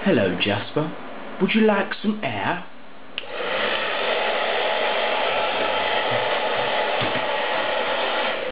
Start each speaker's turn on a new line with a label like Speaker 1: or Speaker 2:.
Speaker 1: Hello, Jasper. Would you like some air?